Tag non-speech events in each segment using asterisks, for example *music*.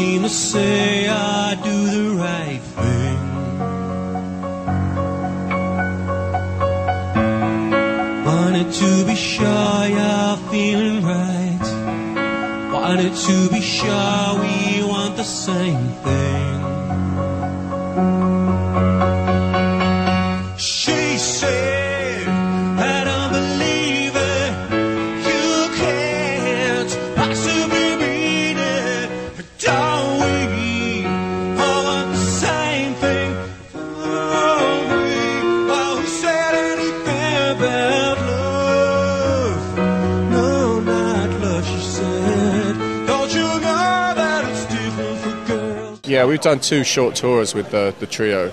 seem to say I do the right thing. Wanted to be sure you're feeling right. Wanted to be sure we want the same thing. We've done two short tours with the, the trio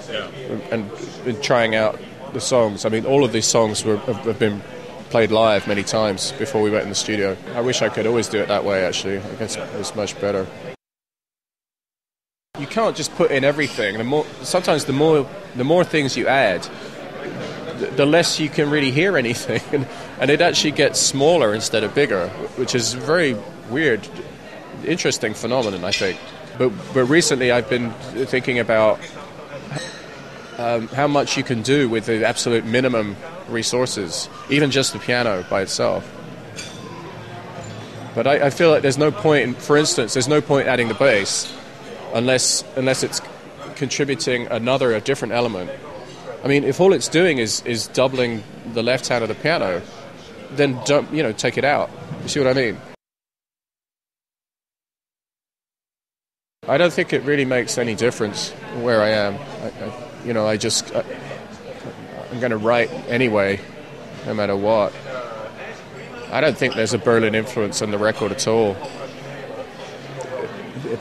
and been trying out the songs. I mean, all of these songs were, have, been played live many times before we went in the studio. I wish I could always do it that way, actually. I guess it's much better. You can't just put in everything. The more, sometimes the more, the more things you add, the, less you can really hear anything. *laughs* And, and it actually gets smaller instead of bigger, which is a very weird, interesting phenomenon, I think. But, but recently I've been thinking about um, how much you can do with the absolute minimum resources, even just the piano by itself. But I, I feel like there's no point, in, for instance, there's no point adding the bass unless, unless it's contributing another, a different element. I mean, if all it's doing is, is doubling the left hand of the piano, then don't, you know, take it out. You see what I mean? I don't think it really makes any difference where I am. I, I, you know, I just I, I'm going to write anyway, no matter what. I don't think there's a Berlin influence on the record at all.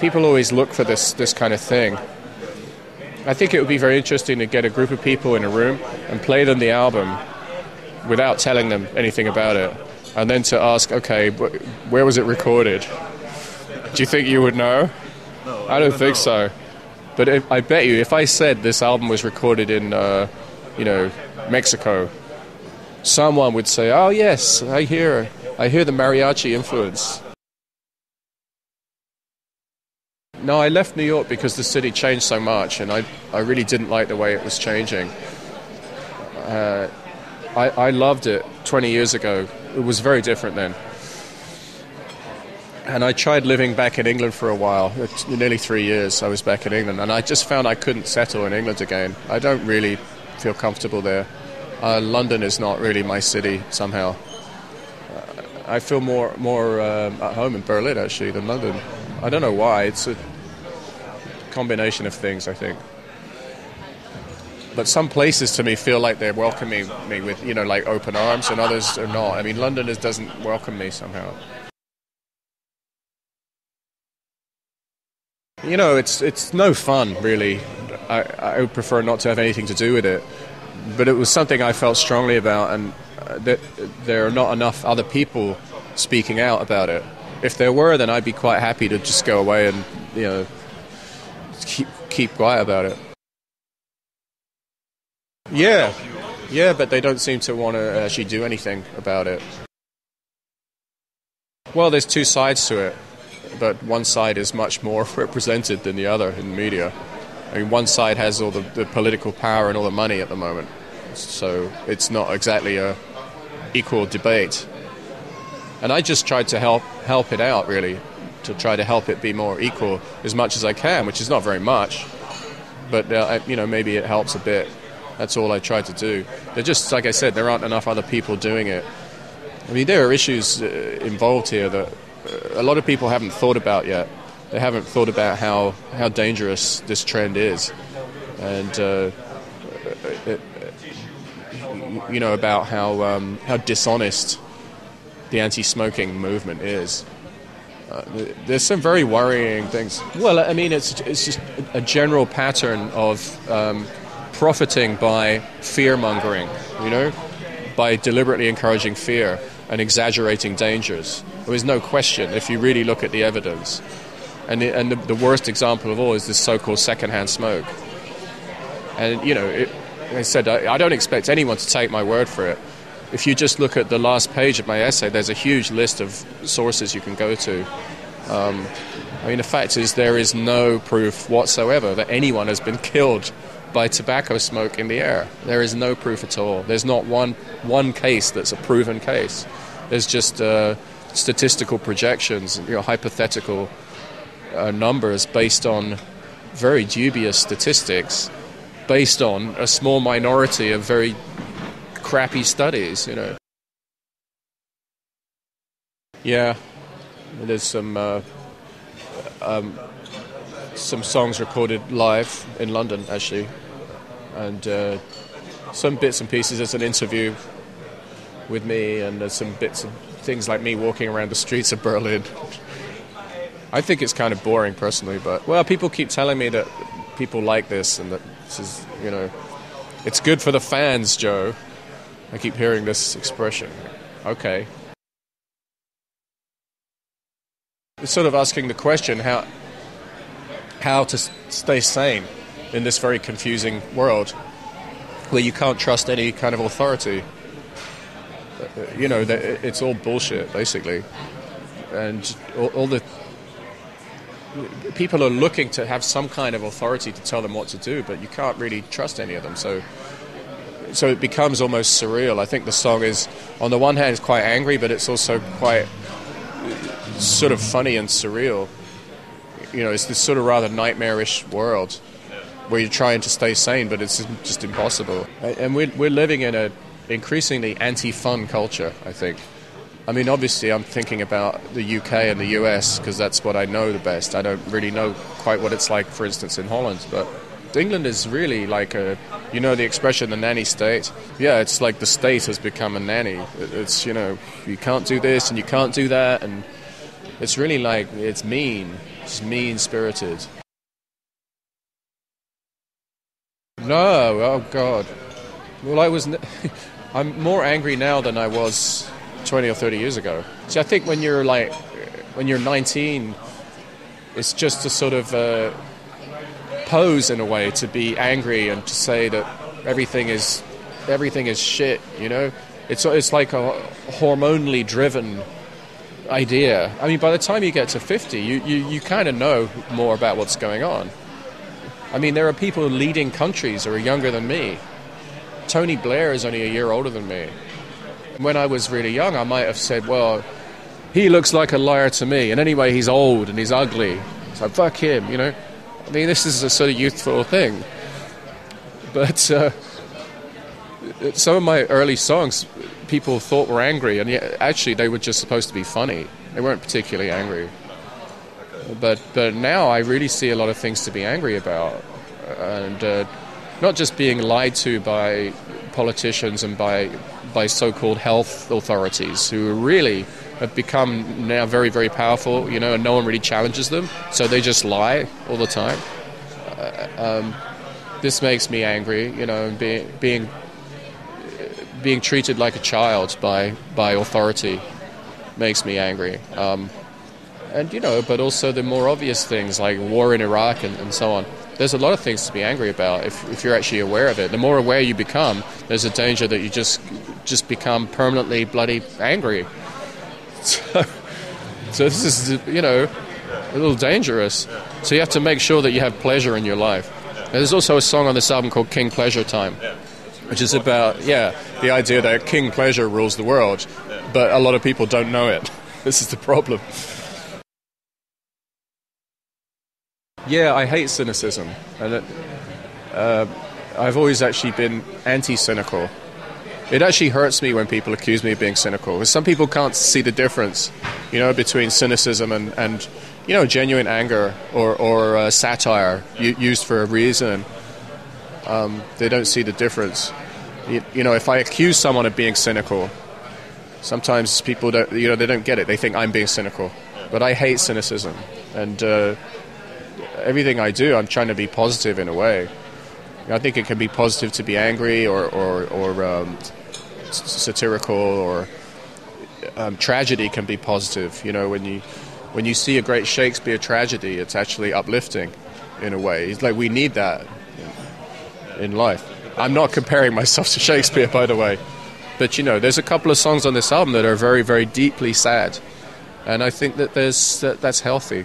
People always look for this this kind of thing. I think it would be very interesting to get a group of people in a room and play them the album without telling them anything about it, and then to ask, okay, where was it recorded? Do you think you would know? I don't think so. But if, I bet you, if I said this album was recorded in, uh, you know, Mexico, someone would say, "Oh yes, I hear, I hear the mariachi influence." No, I left New York because the city changed so much, and I, I really didn't like the way it was changing. Uh, I, I loved it 20 years ago. It was very different then. And I tried living back in England for a while. It's nearly three years I was back in England, and I just found I couldn't settle in England again. I don't really feel comfortable there. Uh, London is not really my city somehow. Uh, I feel more more um, at home in Berlin actually than London. I don't know why. It's a combination of things, I think. But some places to me feel like they're welcoming me with, you know, like open arms, and others are not. I mean, London is, doesn't welcome me somehow. You know, it's it's no fun really. I, I would prefer not to have anything to do with it. But it was something I felt strongly about, and uh, that there are not enough other people speaking out about it. If there were, then I'd be quite happy to just go away and you know keep keep quiet about it. Yeah, yeah, but they don't seem to want to actually do anything about it. Well, there's two sides to it, but one side is much more *laughs* represented than the other in the media. I mean, one side has all the, the political power and all the money at the moment, so it's not exactly a equal debate. And I just tried to help help it out, really, to try to help it be more equal as much as I can, which is not very much, but uh, you know maybe it helps a bit. That's all I tried to do. They're just like I said, there aren't enough other people doing it. I mean, there are issues uh, involved here that a lot of people haven't thought about yet. They haven't thought about how, how dangerous this trend is, and uh, it, you know about how um, how dishonest the anti-smoking movement is. Uh, there's some very worrying things. Well, I mean, it's it's just a general pattern of um, profiting by fear mongering. You know, by deliberately encouraging fear and exaggerating dangers. There is no question if you really look at the evidence. And the, and the, the worst example of all is this so-called secondhand smoke. And you know, it, I said, I, I don't expect anyone to take my word for it. If you just look at the last page of my essay, there's a huge list of sources you can go to Um, I mean, the fact is, there is no proof whatsoever that anyone has been killed by tobacco smoke in the air. There is no proof at all. There's not one one case that's a proven case. There's just uh, statistical projections, you know, hypothetical uh, numbers based on very dubious statistics, based on a small minority of very crappy studies. You know. Yeah, there's some uh, um, some songs recorded live in London actually, and uh, some bits and pieces. There's an interview with me, and there's some bits of things like me walking around the streets of Berlin. I think it's kind of boring personally, but well, people keep telling me that people like this and that this is, you know, it's good for the fans, Joe. I keep hearing this expression. Okay. It's sort of asking the question how how to stay sane in this very confusing world where you can't trust any kind of authority. Uh, You know, it's all bullshit, basically. And all, all the people are looking to have some kind of authority to tell them what to do, but you can't really trust any of them. So, so it becomes almost surreal. I think the song is, on the one hand, is quite angry, but it's also quite sort of funny and surreal. You know, it's this sort of rather nightmarish world where you're trying to stay sane, but it's just impossible. And we're, we're living in a increasingly anti-fun culture, I think. I mean, obviously, I'm thinking about the UK and the US because that's what I know the best. I don't really know quite what it's like, for instance, in Holland, but England is really like a, you know, the expression "the nanny state." Yeah, it's like the state has become a nanny. It's you know, you can't do this and you can't do that, and it's really like it's mean, it's mean spirited. No, oh God. Well, I was. N- *laughs* I'm more angry now than I was 20 or 30 years ago. See, I think when you're like, when you're 19, it's just a sort of uh, pose in a way to be angry and to say that everything is everything is shit. You know, it's it's like a hormonally driven idea. I mean, by the time you get to 50, you, you, you kind of know more about what's going on. I mean, there are people leading countries who are younger than me. Tony Blair is only a year older than me. When I was really young, I might have said, well, he looks like a liar to me. And anyway, he's old and he's ugly. So fuck him, you know? I mean, this is a sort of youthful thing. But uh, some of my early songs, people thought were angry, and yet actually they were just supposed to be funny. They weren't particularly angry. But but now I really see a lot of things to be angry about, and uh, not just being lied to by politicians and by by so-called health authorities who really have become now very very powerful. You know, and no one really challenges them, so they just lie all the time. Uh, um, this makes me angry. You know, being being being treated like a child by by authority makes me angry. Um, and you know, but also the more obvious things like war in Iraq and, and so on. There's a lot of things to be angry about if, if you're actually aware of it. The more aware you become, there's a danger that you just just become permanently bloody angry. *laughs* So, so this is you know a little dangerous. So you have to make sure that you have pleasure in your life. And there's also a song on this album called King Pleasure Time, which is about yeah the idea that King Pleasure rules the world, but a lot of people don't know it. *laughs* This is the problem. Yeah, I hate cynicism, and it, uh, I've always actually been anti-cynical. It actually hurts me when people accuse me of being cynical, because some people can't see the difference, you know, between cynicism and, and you know, genuine anger or, or uh, satire used for a reason. Um, they don't see the difference. You, you know, if I accuse someone of being cynical, sometimes people don't, you know, they don't get it. They think I'm being cynical, but I hate cynicism, and uh, everything I do, I'm trying to be positive in a way. I think it can be positive to be angry or, or, or um, satirical or um, tragedy can be positive. You know, when you when you see a great Shakespeare tragedy, it's actually uplifting in a way. It's like we need that in, in life. I'm not comparing myself to Shakespeare, by the way, but you know, there's a couple of songs on this album that are very, very deeply sad, and I think that there's that, that's healthy.